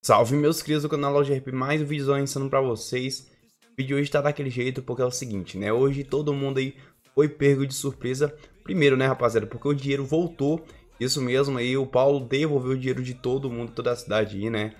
Salve meus crias do canal Loja RP, mais um vídeo ensinando pra vocês. O vídeo hoje tá daquele jeito porque é o seguinte, né? Hoje todo mundo aí foi pego de surpresa. Primeiro, né, rapaziada, porque o dinheiro voltou. Isso mesmo aí, o Paulo devolveu o dinheiro de todo mundo, toda a cidade aí, né?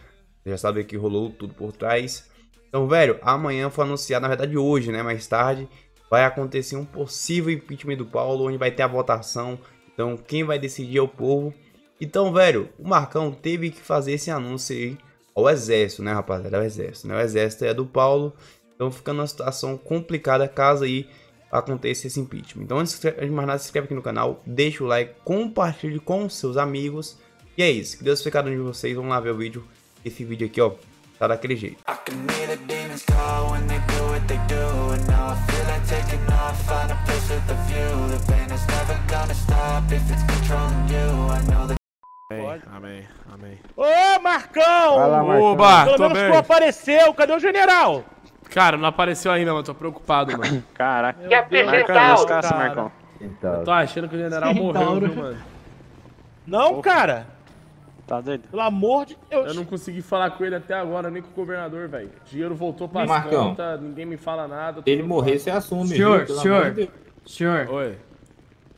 Já sabe que rolou tudo por trás. Então, velho, amanhã foi anunciado, na verdade hoje, né, mais tarde, vai acontecer um possível impeachment do Paulo, onde vai ter a votação. Então, quem vai decidir é o povo. Então, velho, o Marcão teve que fazer esse anúncio aí ao exército, né, rapaziada? É o exército, né? O exército é do Paulo. Então fica numa situação complicada caso aí aconteça esse impeachment. Então antes de mais nada, se inscreve aqui no canal, deixa o like, compartilhe com seus amigos. E é isso. Que Deus fique cada um de vocês. Vamos lá ver o vídeo. Esse vídeo aqui, ó, tá daquele jeito. Amém, amém, amém. Ô, Marcão! Vai lá, Marcão. Oba, Pelo menos bem. tu apareceu, cadê o general? Cara, não apareceu ainda, mano. Tô preocupado, mano. Caraca. Quer Marcão, descansa, Marcão. Então, Tô achando que o general morreu, viu, mano? Não, cara. Tá doido? Pelo amor de Deus. Eu não consegui falar com ele até agora, nem com o governador, velho. Dinheiro voltou pras Marcão. contas, ninguém me fala nada. se ele morrer, você assume. Senhor, viu? Senhor. de. Senhor, Oi.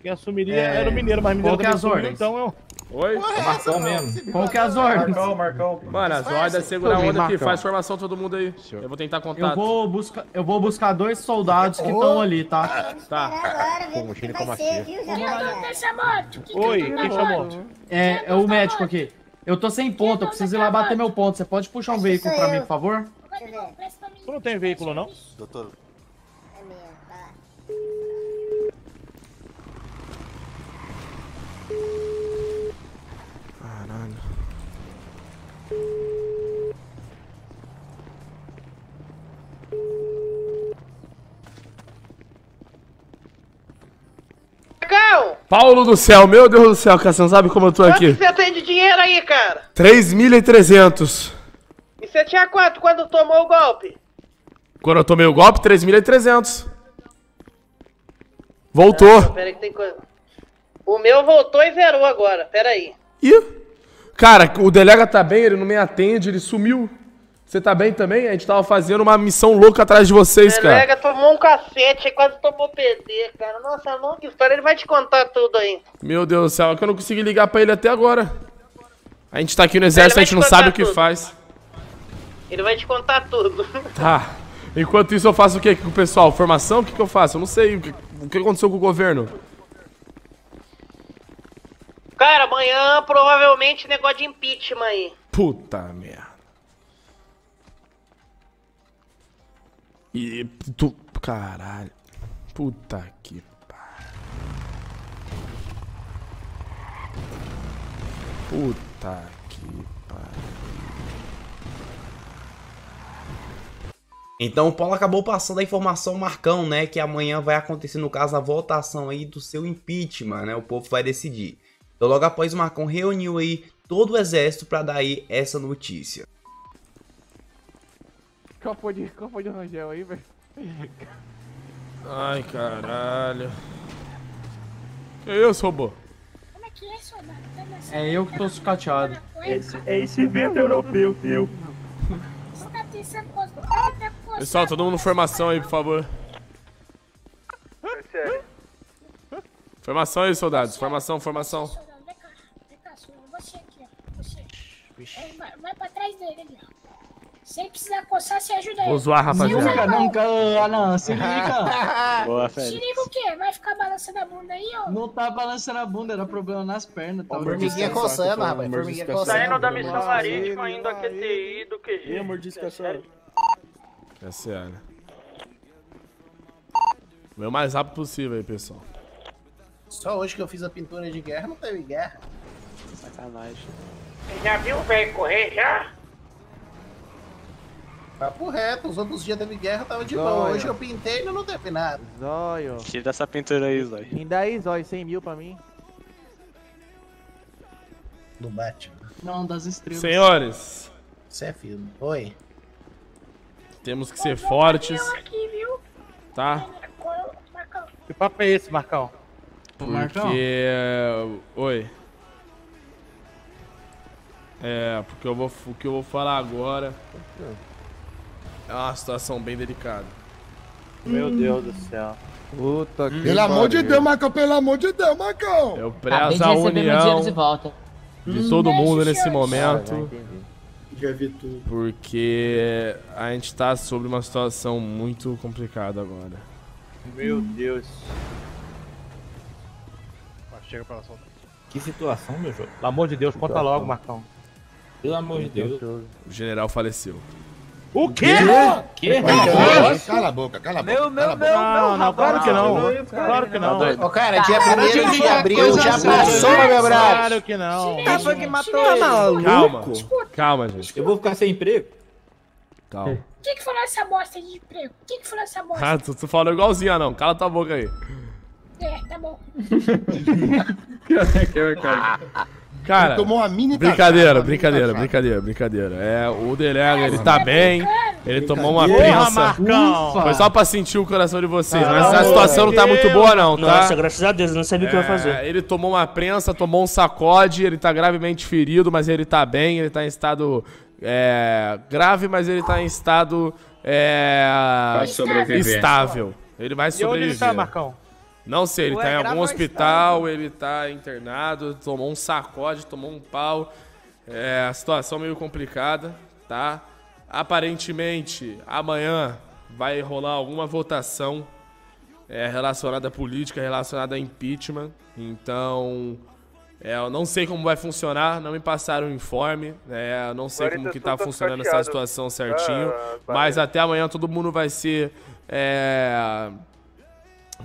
Quem assumiria É, era o mineiro, mas mineiro qual que é as ordens? Então eu... Oi? É Marcão mesmo. qual que é as ordens? Mano, as ordens é segurar a onda aqui. Marcão. Faz formação todo mundo aí. Eu vou tentar Eu contato. vou, buscar, eu vou buscar dois soldados que estão ali, tá? Tá. Como que vai ser, viu, Zé Oi, quem chamou? É, é o médico aqui. Eu tô sem ponto, eu preciso ir lá bater meu ponto. Você pode puxar um veículo pra mim, por favor? Eu. Tu não tem veículo, não? É mesmo, tá. Caralho. Marcão, Paulo do céu, meu Deus do céu, cara, você não sabe como eu tô quanto aqui. você tem de dinheiro aí, cara? 3.300. E você tinha quanto quando tomou o golpe? Quando eu tomei o golpe, 3.300. Voltou. Pera aí que tem coisa. O meu voltou e zerou agora, pera aí. Ih, cara, o delega tá bem, ele não me atende, ele sumiu. Você tá bem também? A gente tava fazendo uma missão louca atrás de vocês, cara. Delega tomou um cacete, quase tomou PD, cara. Nossa, longa história, ele vai te contar tudo aí. Meu Deus do céu, é que eu não consegui ligar pra ele até agora. A gente tá aqui no exército, a gente te não sabe o que tudo. faz. Ele vai te contar tudo. Tá. Enquanto isso, eu faço o que com o pessoal? Formação? O que, que eu faço? Eu não sei. O que, o que aconteceu com o governo? Cara, amanhã provavelmente negócio de impeachment aí. Puta E tu. Caralho. Puta que pariu. Puta que. Então o Paulo acabou passando a informação Marcão, né, que amanhã vai acontecer no caso a votação aí do seu impeachment, né? O povo vai decidir. Então logo após o Marcão reuniu aí todo o exército para dar aí essa notícia. Copo de, copo de Rangel aí, velho. Ai, caralho. Que isso, robô? Como é que é, soldado? Tá nascendo É eu que tô sucateado. É esse vento europeu, teu. Pessoal, todo mundo formação aí, por favor. Formação aí, soldados. Formação, formação. Soldado, vem cá. Vem cá, soldado. Você aqui, ó. Você. É, vai, vai pra trás dele ali, ó. Se ele precisar coçar, você ajuda ele. Vou zoar, rapaziada. Nunca, nunca, ah não, se liga. Boa, Se Félix. liga o quê? Vai ficar balançando a bunda aí, ó. Não tá balançando a bunda, era problema nas pernas. Tá Formiguinha coçando, rapaz. Formiguinha coçando. Saindo da missão marítima, indo a QTI do QG. É sério. Vem o mais rápido possível aí, pessoal. Só hoje que eu fiz a pintura de guerra, não teve guerra. Sacanagem. Já viu o velho correr já? Papo reto, os outros dias teve guerra, tava de boa. Hoje eu pintei e não teve nada. Zóio. Tira essa pintura aí, Zóio. Ainda aí, Zóio, 100 mil pra mim. Não bate. Não, das estrelas. Senhores, Isso é filme. Oi. temos que ser fortes, Eu aqui, viu? tá? Que papo é esse, Marcão? Marcão? Porque. Oi. É, porque eu vou, o que eu vou falar agora é uma situação bem delicada. Meu Deus do céu. Puta que Pelo amor de Deus, Marcão, pelo amor de Deus, Marcão. Eu prezo de a união de volta. de todo mundo nesse Ah, momento, Já vi tudo. porque a gente tá sobre uma situação muito complicada agora. Meu Deus. Ah, Chega pra lá, solta. Que situação, meu jogo. Pelo amor de Deus, conta logo, Marcão. Pelo amor de Deus. O general faleceu. O quê? Que? Cala a boca, cala a boca. Meu, meu, cala a boca. meu, não, não, claro que não. Claro que não. Ô, cara, dia 1 de abril já passou, meu brother. Claro que não. Que matou. Calma, calma, gente. Eu vou ficar sem emprego? Calma. quem que falou essa bosta de emprego? Quem que falou essa bosta? Ah, tu, tu falou igualzinho, não. Cala tua boca aí. É, tá bom. Cara, Tomou uma mini brincadeira, tacada, brincadeira, mini brincadeira, brincadeira. É, o Delega, ele tá bem, ele tomou uma prensa. Foi só pra sentir o coração de vocês, mas a situação não tá muito boa não, tá? Nossa, graças a Deus, eu não sabia o que eu ia fazer. É, ele tomou uma prensa, tomou um sacode, ele tá gravemente ferido, mas ele tá bem, ele tá em estado é, grave, mas ele tá em estado é, estável. Ele vai E onde ele sobreviver. tá, Marcão? Não sei, ele Ué, tá em algum hospital, ele tá internado, tomou um sacode, tomou um pau. É, a situação meio complicada, tá? Aparentemente, amanhã vai rolar alguma votação é, relacionada à política, relacionada a impeachment. Então, é, eu não sei como vai funcionar, não me passaram o informe, né? Eu não sei como que tá funcionando essa situação certinho. Mas até amanhã todo mundo vai ser. é,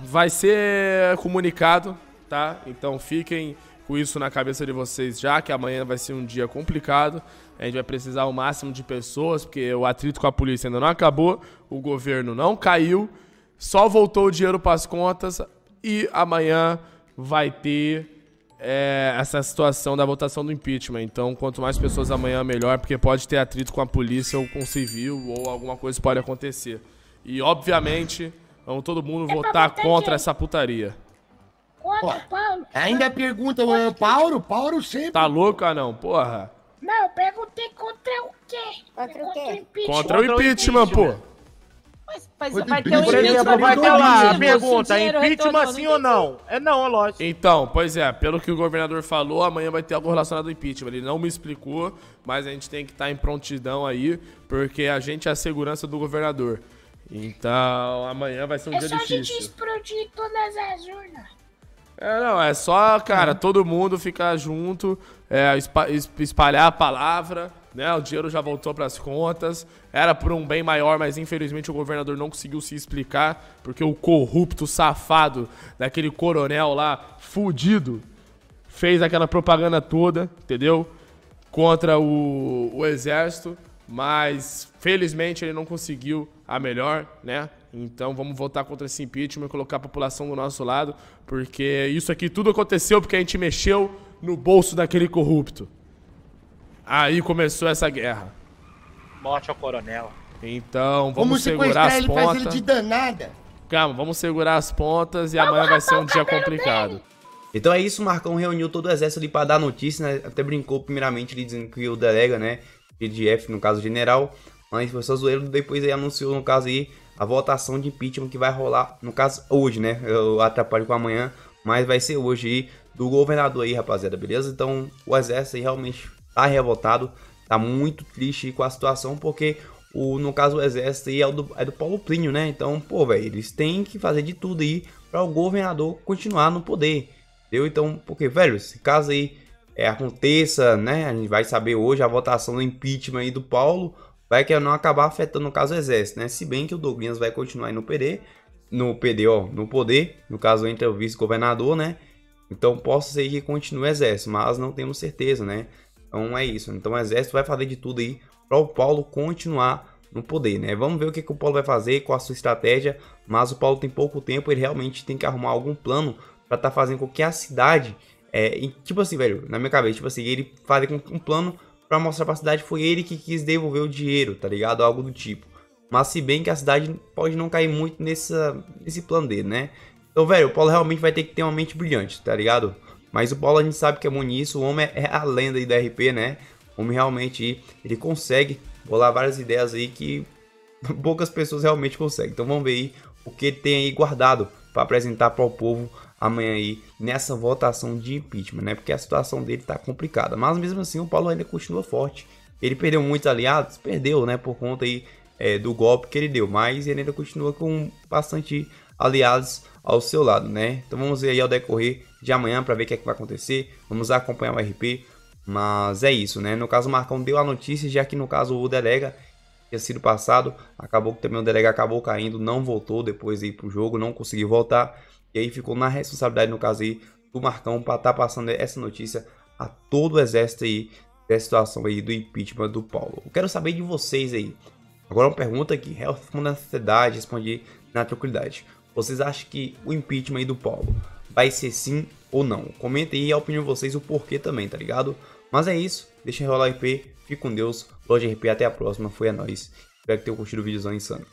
vai ser comunicado, tá? Então fiquem com isso na cabeça de vocês já, que amanhã vai ser um dia complicado. A gente vai precisar o máximo de pessoas, porque o atrito com a polícia ainda não acabou, o governo não caiu, só voltou o dinheiro para as contas e amanhã vai ter é, essa situação da votação do impeachment. Então, quanto mais pessoas amanhã, melhor, porque pode ter atrito com a polícia ou com o civil, ou alguma coisa pode acontecer. E, obviamente, vamos todo mundo pra votar contra quem? essa putaria. Contra o Paulo. Ainda pergunta, o Paulo, Paulo sempre. Tá louco, não? Porra. Não, eu perguntei contra o quê? Contra o quê? impeachment. Contra o impeachment, pô. Mas, mas vai de ter um Por exemplo, vai ter lá a impeachment, pergunta, dinheiro impeachment sim ou não? É não, é lógico. Então, pois é, pelo que o governador falou, amanhã vai ter algo relacionado ao impeachment. Ele não me explicou, mas a gente tem que estar em prontidão aí, porque a gente é a segurança do governador. Então, amanhã vai ser um É dia só a gente difícil. explodir todas as urnas. É, não, é só, cara, todo mundo ficar junto, é, espa- es- espalhar a palavra, né? O dinheiro já voltou pras contas, era por um bem maior, mas infelizmente o governador não conseguiu se explicar, porque o corrupto safado daquele coronel lá, fudido, fez aquela propaganda toda, entendeu? Contra o, o exército, mas felizmente ele não conseguiu a melhor, né? Então vamos votar contra esse impeachment e colocar a população do nosso lado, porque isso aqui tudo aconteceu porque a gente mexeu no bolso daquele corrupto. Aí começou essa guerra. Morte ao coronel. Então vamos, Vamos segurar as ele, faz ele pontas. de danada. Calma, vamos segurar as pontas e amanhã vai ser um dia complicado. Então é isso, Marcão reuniu todo o exército ali para dar notícia, né? Até brincou primeiramente ele dizendo que o delega, né? GDF, no caso general, mas foi só zoeiro, depois aí anunciou, no caso aí, a votação de impeachment que vai rolar, no caso, hoje, né? Eu atrapalho com amanhã, mas vai ser hoje aí, do governador aí, rapaziada, beleza? Então, o exército aí realmente tá revoltado, tá muito triste com a situação, porque, o, no caso, o exército aí é, o do, é do Paulo Plínio, né? Então, pô, velho, eles têm que fazer de tudo aí para o governador continuar no poder, entendeu? Então, porque, velho, se caso aí é, aconteça, né? A gente vai saber hoje a votação do impeachment aí do Paulo, vai que não acabar afetando, no caso, o exército, né? Se bem que o Douglas vai continuar aí no PD, no PD, ó, no poder, no caso, entre o vice-governador, né? Então, possa ser que continue o exército, mas não temos certeza, né? Então, é isso. Então, o exército vai fazer de tudo aí para o Paulo continuar no poder, né? Vamos ver o que, que o Paulo vai fazer, qual a sua estratégia, mas o Paulo tem pouco tempo, ele realmente tem que arrumar algum plano para estar fazendo com que a cidade é, e, tipo assim, velho, na minha cabeça, tipo assim, ele fazer com um plano pra mostrar pra cidade foi ele que quis devolver o dinheiro, tá ligado? Algo do tipo. Mas se bem que a cidade pode não cair muito nessa, nesse plano dele, né? Então, velho, o Paulo realmente vai ter que ter uma mente brilhante, tá ligado? Mas o Paulo a gente sabe que é bom nisso, o homem é a lenda aí da RP, né? Homem realmente ele consegue bolar várias ideias aí que poucas pessoas realmente conseguem. Então vamos ver aí o que ele tem aí guardado para apresentar para o povo amanhã aí nessa votação de impeachment, né? Porque a situação dele tá complicada. Mas mesmo assim o Paulo ainda continua forte. Ele perdeu muitos aliados, perdeu, né? Por conta aí é, do golpe que ele deu, mas ele ainda continua com bastante aliados ao seu lado, né? Então vamos ver aí ao decorrer de amanhã para ver o que, é que vai acontecer. Vamos acompanhar o RP, mas é isso, né? No caso o Marcão deu a notícia, já que no caso o Delega tinha sido passado, acabou que também o Delega acabou caindo, não voltou depois aí pro jogo, não conseguiu voltar. E aí ficou na responsabilidade, no caso aí, do Marcão para estar tá passando essa notícia a todo o exército aí dessa situação aí do impeachment do Paulo. Eu quero saber de vocês aí. Agora uma pergunta aqui, responda na sociedade, respondi na tranquilidade. Vocês acham que o impeachment aí do Paulo vai ser sim ou não? Comentem aí a opinião de vocês, o porquê também, tá ligado? Mas é isso, deixa rolar IP, fique com Deus, Loja RP, até a próxima, foi a nós. Espero que tenham curtido o vídeozão insano.